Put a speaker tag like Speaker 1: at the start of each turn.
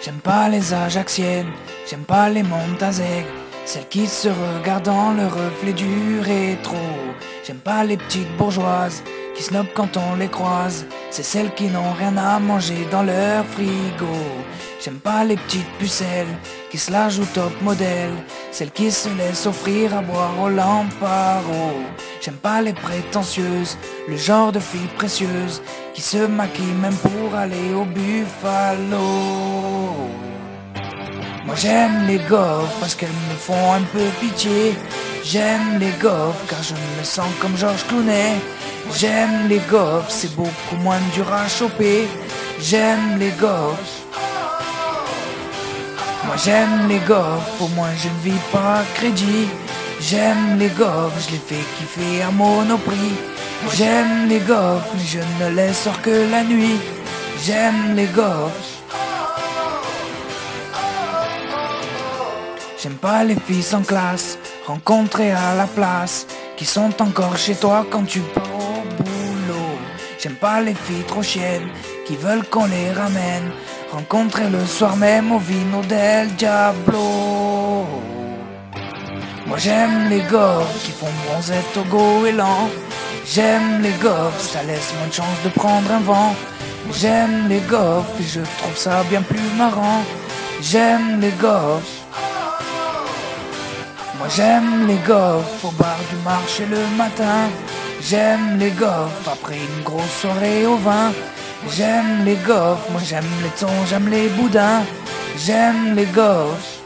Speaker 1: J'aime pas les Ajaxiennes, j'aime pas les Montazeg, celles qui se regardent dans le reflet du rétro. J'aime pas les petites bourgeoises qui snobent quand on les croise, c'est celles qui n'ont rien à manger dans leur frigo. J'aime pas les petites pucelles qui se la top modèle, celles qui se laissent offrir à boire au lamparo. J'aime pas les prétentieuses, le genre de filles précieuses qui se maquillent même pour aller au buffalo. J'aime les gaufres parce qu'elles me font un peu pitié. J'aime les gaufres car je me sens comme Georges Clooney. J'aime les gaufres, c'est beaucoup moins dur à choper. J'aime les gaufres. Moi j'aime les gaufres, au moins je ne vis pas à crédit. J'aime les gaufres, je les fais kiffer à monoprix. J'aime les gaufres, mais je ne les sors que la nuit. J'aime les gaufres. J'aime pas les filles sans classe, rencontrées à la place, qui sont encore chez toi quand tu pars au boulot. J'aime pas les filles trop chiennes, qui veulent qu'on les ramène, rencontrées le soir même au vino del Diablo. Moi j'aime les gaufres qui font bronzette au goéland. J'aime les gaufres, ça laisse moins de chance de prendre un vent. J'aime les et je trouve ça bien plus marrant. J'aime les gaufres. Moi j'aime les gaufres au bar du marché le matin. J'aime les gaufres après une grosse soirée au vin. J'aime les gaufres, moi j'aime les tons, j'aime les boudins. J'aime les gaufres.